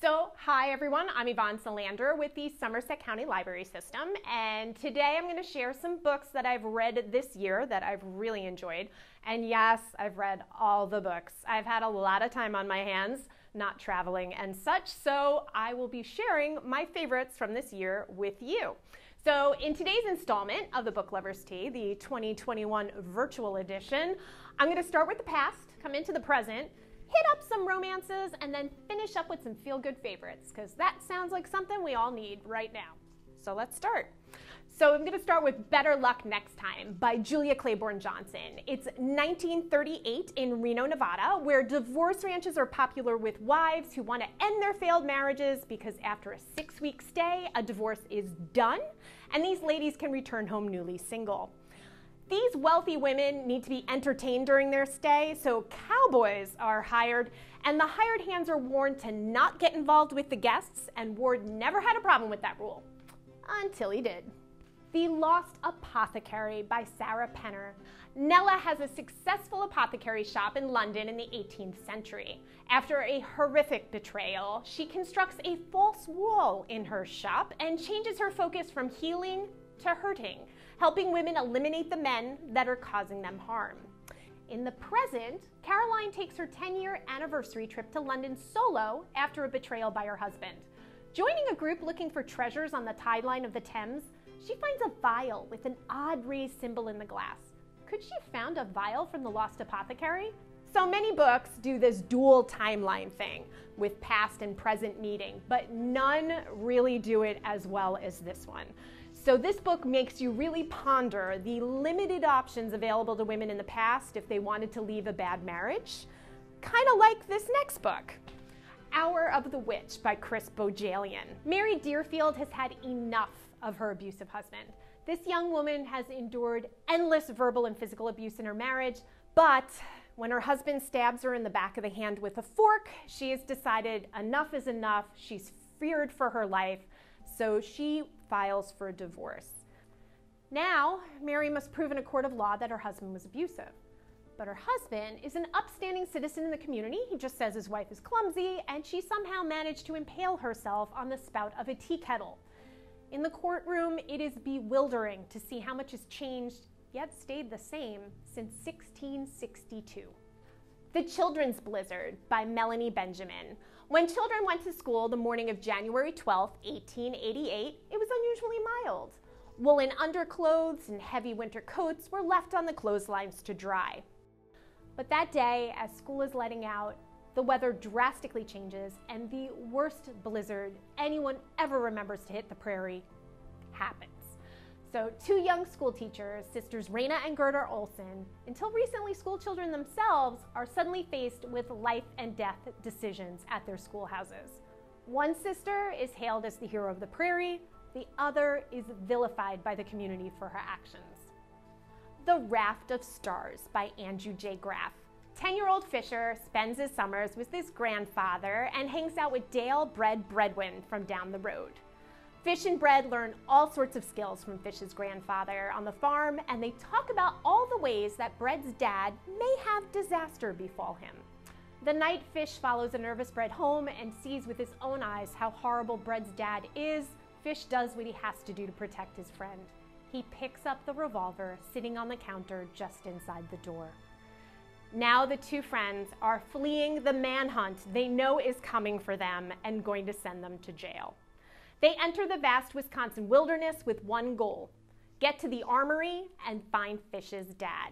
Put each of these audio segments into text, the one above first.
So, hi everyone, I'm Yvonne Solander with the Somerset County Library System, and today I'm going to share some books that I've read this year that I've really enjoyed. And yes, I've read all the books. I've had a lot of time on my hands, not traveling and such, so I will be sharing my favorites from this year with you. So, in today's installment of the Book Lovers Tea, the 2021 virtual edition, I'm going to start with the past, come into the present, hit up some romances, and then finish up with some feel good favorites, because that sounds like something we all need right now. So let's start. So I'm going to start with Better Luck Next Time by Julia Claiborne Johnson. It's 1938 in Reno, Nevada, where divorce ranches are popular with wives who want to end their failed marriages because after a six week stay, a divorce is done, and these ladies can return home newly single. These wealthy women need to be entertained during their stay, so cowboys are hired, and the hired hands are warned to not get involved with the guests, and Ward never had a problem with that rule. Until he did. The Lost Apothecary by Sarah Penner. Nella has a successful apothecary shop in London in the 18th century. After a horrific betrayal, she constructs a false wall in her shop and changes her focus from healing to hurting helping women eliminate the men that are causing them harm. In the present, Caroline takes her 10 year anniversary trip to London solo after a betrayal by her husband. Joining a group looking for treasures on the tide line of the Thames, she finds a vial with an odd raised symbol in the glass. Could she have found a vial from the lost apothecary? So many books do this dual timeline thing with past and present meeting, but none really do it as well as this one. So, this book makes you really ponder the limited options available to women in the past if they wanted to leave a bad marriage, kind of like this next book. Hour of the Witch by Chris Bohjalian. Mary Deerfield has had enough of her abusive husband. This young woman has endured endless verbal and physical abuse in her marriage, but when her husband stabs her in the back of the hand with a fork, she has decided enough is enough. She's feared for her life. So she files for a divorce. Now, Mary must prove in a court of law that her husband was abusive. But her husband is an upstanding citizen in the community. He just says his wife is clumsy, and she somehow managed to impale herself on the spout of a tea kettle. In the courtroom, it is bewildering to see how much has changed, yet stayed the same, since 1662. The Children's Blizzard by Melanie Benjamin. When children went to school the morning of January 12, 1888, it was unusually mild. Woolen underclothes and heavy winter coats were left on the clotheslines to dry. But that day, as school is letting out, the weather drastically changes and the worst blizzard anyone ever remembers to hit the prairie happens. So, two young school teachers, sisters Raina and Gerda Olsen, until recently school children themselves, are suddenly faced with life and death decisions at their schoolhouses. One sister is hailed as the hero of the prairie, the other is vilified by the community for her actions. The Raft of Stars by Andrew J. Graff. 10 year old Fisher spends his summers with his grandfather and hangs out with Dale Bread Breadwin from down the road. Fish and Bread learn all sorts of skills from Fish's grandfather on the farm, and they talk about all the ways that Bread's dad may have disaster befall him. The night Fish follows a nervous Bread home and sees with his own eyes how horrible Bread's dad is, Fish does what he has to do to protect his friend. He picks up the revolver sitting on the counter just inside the door. Now the two friends are fleeing the manhunt they know is coming for them and going to send them to jail. They enter the vast Wisconsin wilderness with one goal get to the armory and find Fish's dad.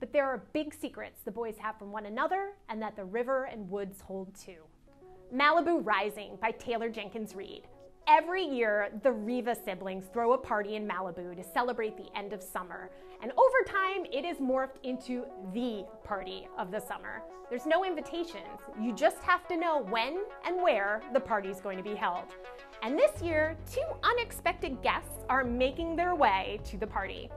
But there are big secrets the boys have from one another and that the river and woods hold too. Malibu Rising by Taylor Jenkins Reid. Every year, the Riva siblings throw a party in Malibu to celebrate the end of summer. And over time, it is morphed into the party of the summer. There's no invitations. You just have to know when and where the party is going to be held. And this year, two unexpected guests are making their way to the party.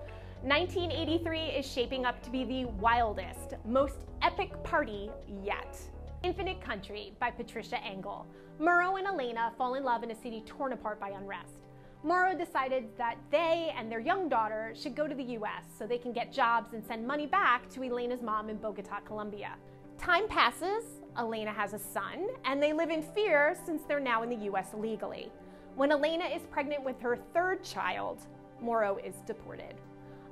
1983 is shaping up to be the wildest, most epic party yet. Infinite Country by Patricia Engel. Mauro and Elena fall in love in a city torn apart by unrest. Mauro decided that they and their young daughter should go to the US so they can get jobs and send money back to Elena's mom in Bogota, Colombia. Time passes, Elena has a son, and they live in fear since they're now in the US legally. When Elena is pregnant with her third child, Mauro is deported.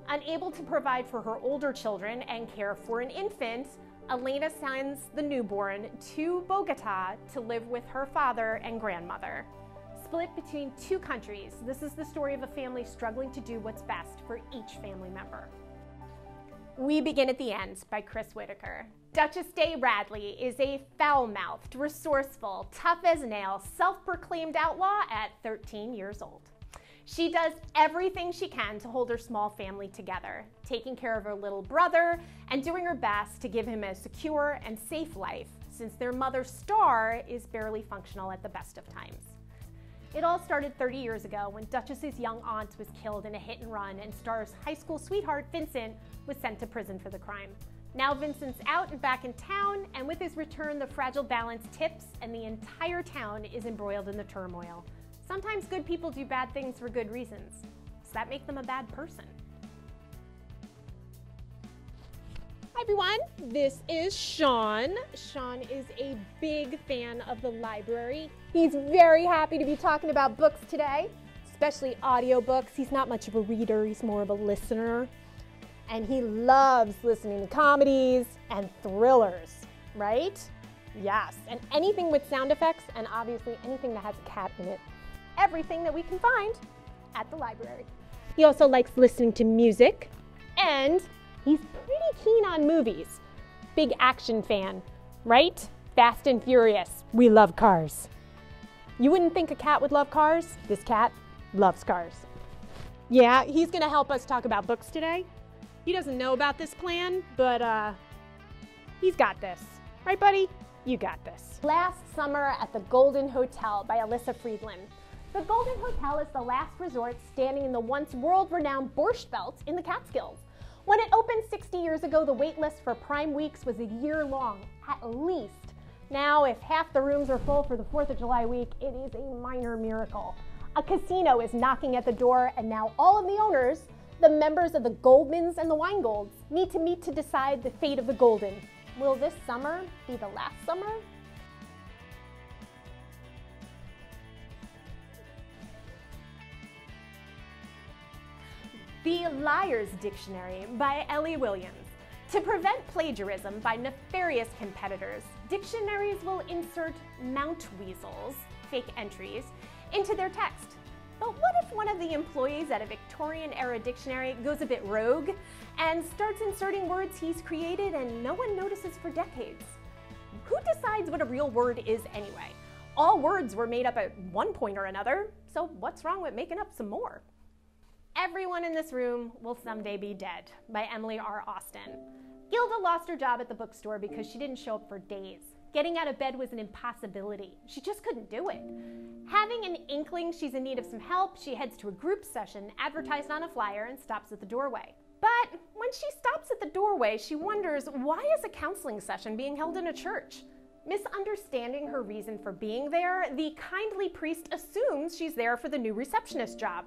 Unable to provide for her older children and care for an infant, Elena sends the newborn to Bogota to live with her father and grandmother. Split between two countries, this is the story of a family struggling to do what's best for each family member. We Begin at the End by Chris Whitaker. Duchess Day Radley is a foul mouthed, resourceful, tough as nails, self proclaimed outlaw at 13 years old. She does everything she can to hold her small family together, taking care of her little brother and doing her best to give him a secure and safe life, since their mother, Star, is barely functional at the best of times. It all started 30 years ago when Duchess's young aunt was killed in a hit and run, and Star's high school sweetheart, Vincent, was sent to prison for the crime. Now Vincent's out and back in town, and with his return, the fragile balance tips, and the entire town is embroiled in the turmoil. Sometimes good people do bad things for good reasons. Does that make them a bad person? Hi everyone, this is Sean. Sean is a big fan of the library. He's very happy to be talking about books today, especially audiobooks. He's not much of a reader, he's more of a listener. And he loves listening to comedies and thrillers, right? Yes, and anything with sound effects, and obviously anything that has a cat in it everything that we can find at the library. He also likes listening to music, and he's pretty keen on movies. Big action fan, right? Fast and Furious. We love cars. You wouldn't think a cat would love cars? This cat loves cars. Yeah, he's gonna help us talk about books today. He doesn't know about this plan, but uh, he's got this. Right, buddy? You got this. Last Summer at the Golden Hotel by Alyssa Friedland. The Golden Hotel is the last resort standing in the once world-renowned Borscht Belt in the Catskills. When it opened 60 years ago, the wait list for Prime Weeks was a year long, at least. Now, if half the rooms are full for the 4th of July week, it is a minor miracle. A casino is knocking at the door, and now all of the owners, the members of the Goldmans and the Weingolds, need to meet to decide the fate of the Golden. Will this summer be the last summer? The Liar's Dictionary by Eley Williams. To prevent plagiarism by nefarious competitors, dictionaries will insert mount weasels, fake entries, into their text. But what if one of the employees at a Victorian era dictionary goes a bit rogue and starts inserting words he's created and no one notices for decades? Who decides what a real word is anyway? All words were made up at one point or another, so what's wrong with making up some more? Everyone in this room will someday be dead by Emily R. Austin. Gilda lost her job at the bookstore because she didn't show up for days. Getting out of bed was an impossibility. She just couldn't do it. Having an inkling she's in need of some help, she heads to a group session advertised on a flyer and stops at the doorway. But when she stops at the doorway, she wonders why is a counseling session being held in a church? Misunderstanding her reason for being there, the kindly priest assumes she's there for the new receptionist job.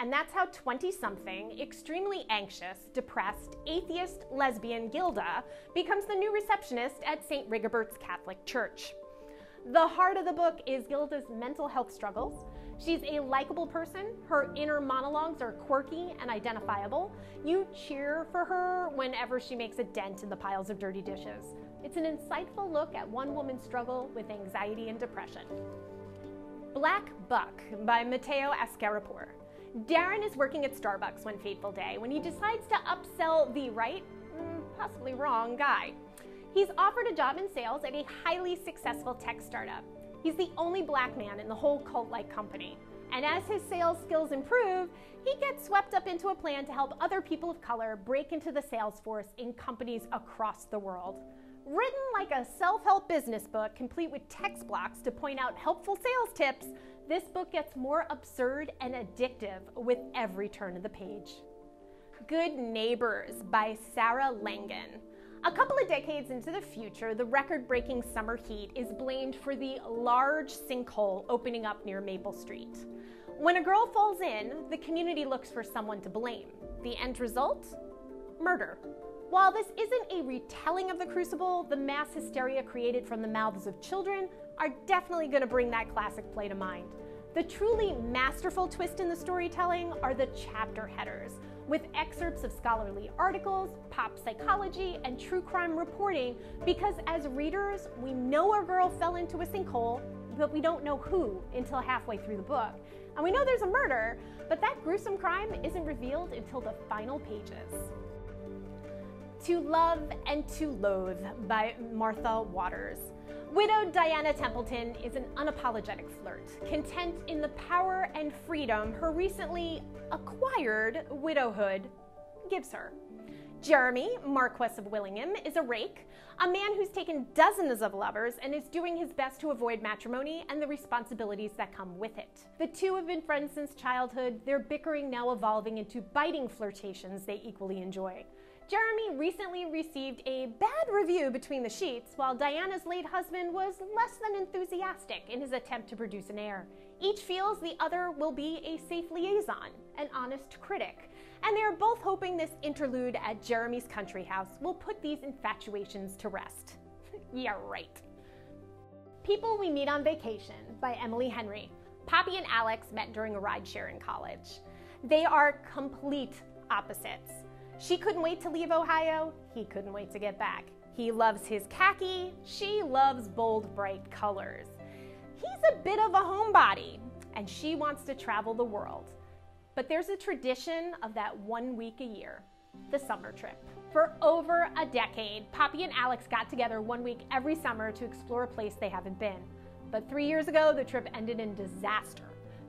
And that's how 20 something, extremely anxious, depressed, atheist, lesbian Gilda becomes the new receptionist at St. Rigobert's Catholic Church. The heart of the book is Gilda's mental health struggles. She's a likable person. Her inner monologues are quirky and identifiable. You cheer for her whenever she makes a dent in the piles of dirty dishes. It's an insightful look at one woman's struggle with anxiety and depression. Black Buck by Mateo Askaripour. Darren is working at Starbucks one fateful day when he decides to upsell the right, mm, possibly wrong guy. He's offered a job in sales at a highly successful tech startup. He's the only black man in the whole cult like company. And as his sales skills improve, he gets swept up into a plan to help other people of color break into the sales force in companies across the world. Written like a self help business book, complete with text blocks to point out helpful sales tips, this book gets more absurd and addictive with every turn of the page. Good Neighbors by Sarah Langan. A couple of decades into the future, the record breaking summer heat is blamed for the large sinkhole opening up near Maple Street. When a girl falls in, the community looks for someone to blame. The end result? murder. While this isn't a retelling of the Crucible, the mass hysteria created from the mouths of children are definitely going to bring that classic play to mind. The truly masterful twist in the storytelling are the chapter headers, with excerpts of scholarly articles, pop psychology, and true crime reporting because as readers, we know a girl fell into a sinkhole, but we don't know who until halfway through the book. And we know there's a murder, but that gruesome crime isn't revealed until the final pages. To Love and to Loathe by Martha Waters. Widowed Diana Templeton is an unapologetic flirt, content in the power and freedom her recently acquired widowhood gives her. Jeremy, Marquess of Willingham, is a rake, a man who's taken dozens of lovers and is doing his best to avoid matrimony and the responsibilities that come with it. The two have been friends since childhood, their bickering now evolving into biting flirtations they equally enjoy. Jeremy recently received a bad review between the sheets, while Diana's late husband was less than enthusiastic in his attempt to produce an heir. Each feels the other will be a safe liaison, an honest critic, and they are both hoping this interlude at Jeremy's country house will put these infatuations to rest. yeah, right. People We Meet on Vacation by Emily Henry. Poppy and Alex met during a rideshare in college. They are complete opposites. She couldn't wait to leave Ohio. He couldn't wait to get back. He loves his khaki. She loves bold, bright colors. He's a bit of a homebody, and she wants to travel the world. But there's a tradition of that one week a year the summer trip. For over a decade, Poppy and Alex got together one week every summer to explore a place they haven't been. But three years ago, the trip ended in disaster.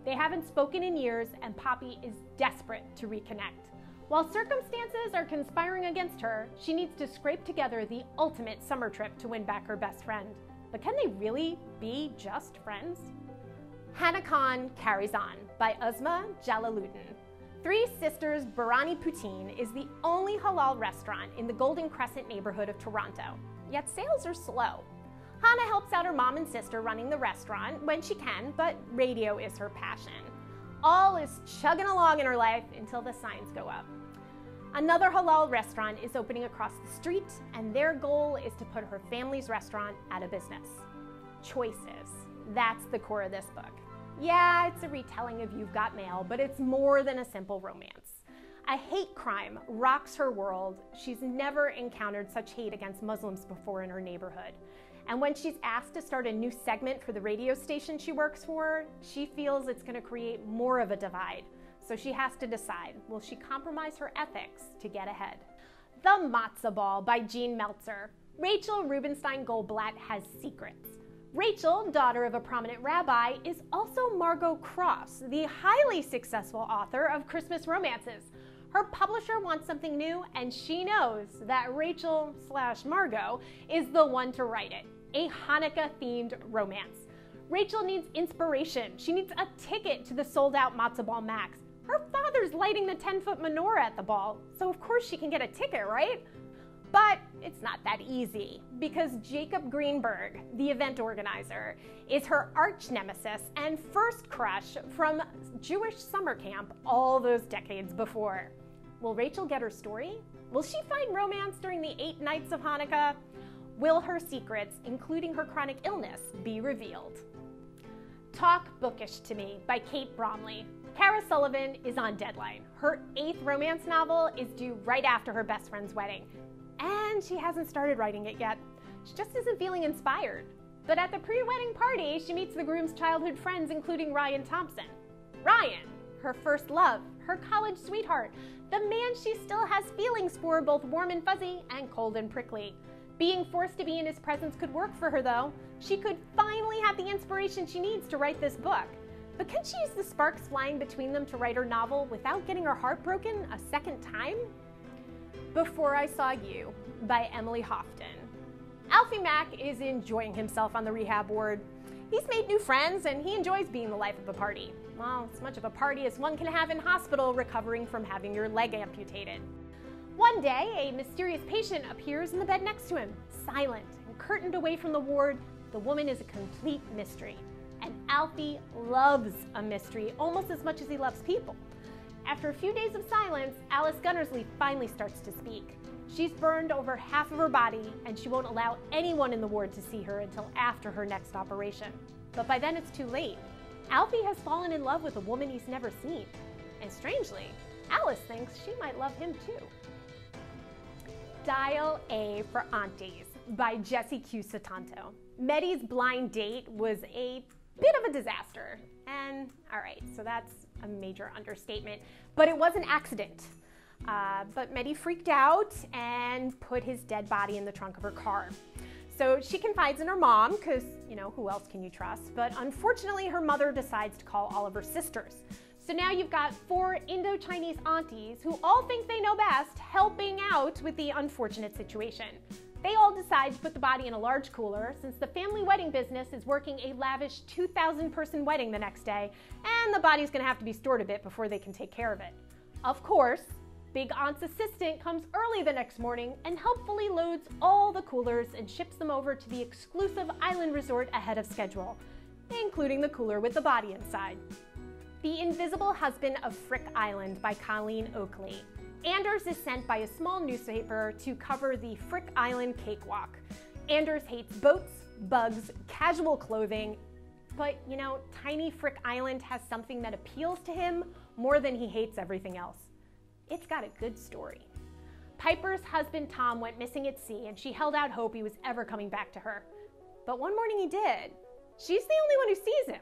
They haven't spoken in years, and Poppy is desperate to reconnect. While circumstances are conspiring against her, she needs to scrape together the ultimate summer trip to win back her best friend. But can they really be just friends? Hana Khan Carries On by Uzma Jalaluddin. Three Sisters Biryani Poutine is the only halal restaurant in the Golden Crescent neighborhood of Toronto, yet sales are slow. Hana helps out her mom and sister running the restaurant when she can, but radio is her passion. All is chugging along in her life until the signs go up. Another halal restaurant is opening across the street, and their goal is to put her family's restaurant out of business. Choices. That's the core of this book. Yeah, it's a retelling of You've Got Mail, but it's more than a simple romance. A hate crime rocks her world. She's never encountered such hate against Muslims before in her neighborhood. And when she's asked to start a new segment for the radio station she works for, she feels it's going to create more of a divide. So she has to decide will she compromise her ethics to get ahead? The Matzah Ball by Jean Meltzer. Rachel Rubenstein Goldblatt has secrets. Rachel, daughter of a prominent rabbi, is also Margot Cross, the highly successful author of Christmas romances. Her publisher wants something new, and she knows that Rachel slash Margot is the one to write it a Hanukkah themed romance. Rachel needs inspiration. She needs a ticket to the sold out Matzah Ball Max. Her father's lighting the 10 foot menorah at the ball, so of course she can get a ticket, right? But it's not that easy because Jacob Greenberg, the event organizer, is her arch nemesis and first crush from Jewish summer camp all those decades before. Will Rachel get her story? Will she find romance during the eight nights of Hanukkah? Will her secrets, including her chronic illness, be revealed? Talk Bookish to Me by Kate Bromley. Kara Sullivan is on deadline. Her eighth romance novel is due right after her best friend's wedding, and she hasn't started writing it yet. She just isn't feeling inspired. But at the pre wedding party, she meets the groom's childhood friends, including Ryan Thompson. Ryan, her first love, her college sweetheart, the man she still has feelings for, both warm and fuzzy and cold and prickly. Being forced to be in his presence could work for her, though. She could finally have the inspiration she needs to write this book. But can she use the sparks flying between them to write her novel without getting her heart broken a second time? Before I Saw You by Emily Houghton. Alfie Mack is enjoying himself on the rehab ward. He's made new friends and he enjoys being the life of the party. Well, as much of a party as one can have in hospital recovering from having your leg amputated. One day, a mysterious patient appears in the bed next to him, silent and curtained away from the ward. The woman is a complete mystery and Alfie loves a mystery almost as much as he loves people. After a few days of silence, Alice Gunnersley finally starts to speak. She's burned over half of her body, and she won't allow anyone in the ward to see her until after her next operation. But by then, it's too late. Alfie has fallen in love with a woman he's never seen. And strangely, Alice thinks she might love him too. Dial A for Aunties by Jesse Q. Sutanto. Meddy's blind date was a bit of a disaster. And all right, so that's a major understatement. But it was an accident. Uh, but Meddy freaked out and put his dead body in the trunk of her car. So she confides in her mom, because, you know, who else can you trust? But unfortunately, her mother decides to call all of her sisters. So now you've got four Indo Chinese aunties who all think they know best helping out with the unfortunate situation. They all decide to put the body in a large cooler since the family wedding business is working a lavish 2,000 person wedding the next day, and the body's gonna have to be stored a bit before they can take care of it. Of course, Big Aunt's assistant comes early the next morning and helpfully loads all the coolers and ships them over to the exclusive island resort ahead of schedule, including the cooler with the body inside. The Invisible Husband of Frick Island by Colleen Oakley. Anders is sent by a small newspaper to cover the Frick Island cakewalk. Anders hates boats, bugs, casual clothing, but you know, tiny Frick Island has something that appeals to him more than he hates everything else. It's got a good story. Piper's husband Tom went missing at sea and she held out hope he was ever coming back to her. But one morning he did. She's the only one who sees him.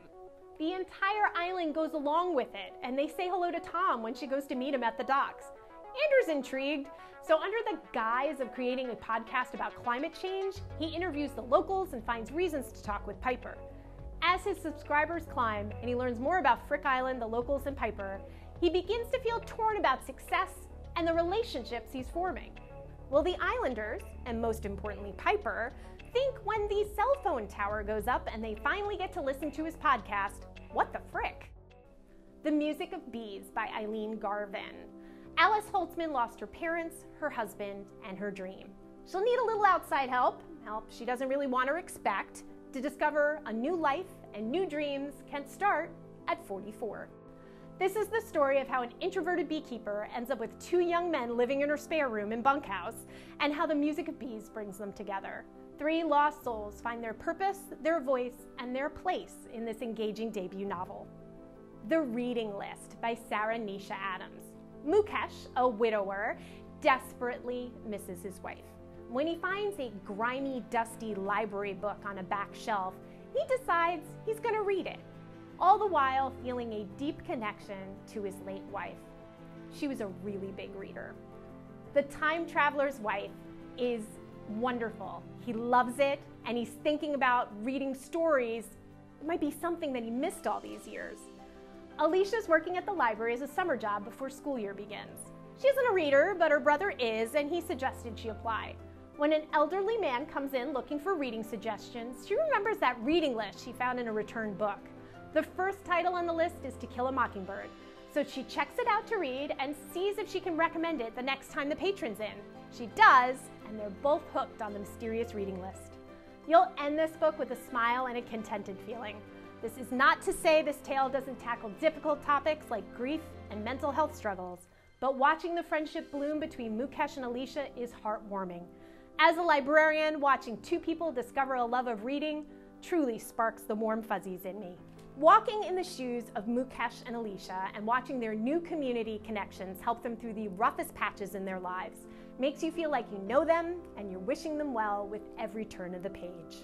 The entire island goes along with it, and they say hello to Tom when she goes to meet him at the docks. Anders intrigued, so under the guise of creating a podcast about climate change, he interviews the locals and finds reasons to talk with Piper. As his subscribers climb and he learns more about Frick Island, the locals, and Piper, he begins to feel torn about success and the relationships he's forming. Will the Islanders, and most importantly Piper, think when the cell phone tower goes up and they finally get to listen to his podcast, what the frick? The Music of Bees by Eileen Garvin. Alice Holtzman lost her parents, her husband, and her dream. She'll need a little outside help, help she doesn't really want or expect, to discover a new life and new dreams can start at 44. This is the story of how an introverted beekeeper ends up with two young men living in her spare room in bunkhouse, and how the music of bees brings them together. Three lost souls find their purpose, their voice, and their place in this engaging debut novel. The Reading List by Sarah Nisha Adams. Mukesh, a widower, desperately misses his wife. When he finds a grimy, dusty library book on a back shelf, he decides he's going to read it, all the while feeling a deep connection to his late wife. She was a really big reader. The Time Traveler's Wife is wonderful. He loves it and he's thinking about reading stories. It might be something that he missed all these years. Alicia's working at the library as a summer job before school year begins. She isn't a reader, but her brother is, and he suggested she apply. When an elderly man comes in looking for reading suggestions, she remembers that reading list she found in a returned book. The first title on the list is To Kill a Mockingbird, so she checks it out to read and sees if she can recommend it the next time the patron's in. She does, and they're both hooked on the mysterious reading list. You'll end this book with a smile and a contented feeling. This is not to say this tale doesn't tackle difficult topics like grief and mental health struggles, but watching the friendship bloom between Mukesh and Alicia is heartwarming. As a librarian, watching two people discover a love of reading truly sparks the warm fuzzies in me. Walking in the shoes of Mukesh and Alicia and watching their new community connections help them through the roughest patches in their lives makes you feel like you know them and you're wishing them well with every turn of the page.